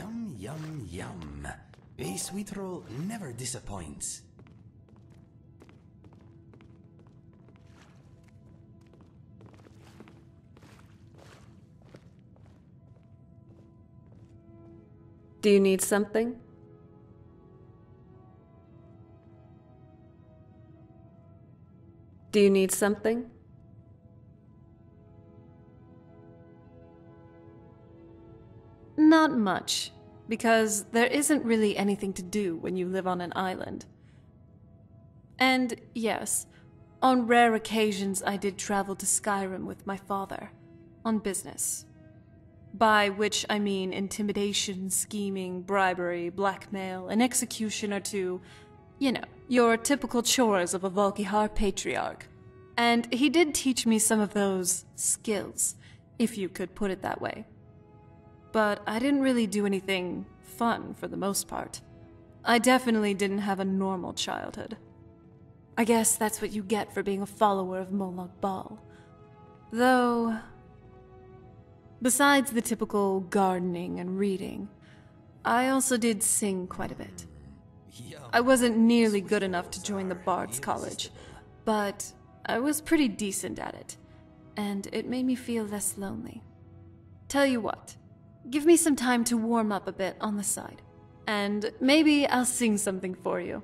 Yum, yum, yum. A sweet roll never disappoints. Do you need something? Do you need something? Not much, because there isn't really anything to do when you live on an island. And yes, on rare occasions I did travel to Skyrim with my father, on business. By which I mean intimidation, scheming, bribery, blackmail, an execution or two. You know, your typical chores of a Volkihar patriarch. And he did teach me some of those skills, if you could put it that way. But I didn't really do anything fun for the most part. I definitely didn't have a normal childhood. I guess that's what you get for being a follower of Molag Bal. Though, Besides the typical gardening and reading, I also did sing quite a bit. I wasn't nearly good enough to join the Bard's College, but I was pretty decent at it, and it made me feel less lonely. Tell you what, give me some time to warm up a bit on the side, and maybe I'll sing something for you.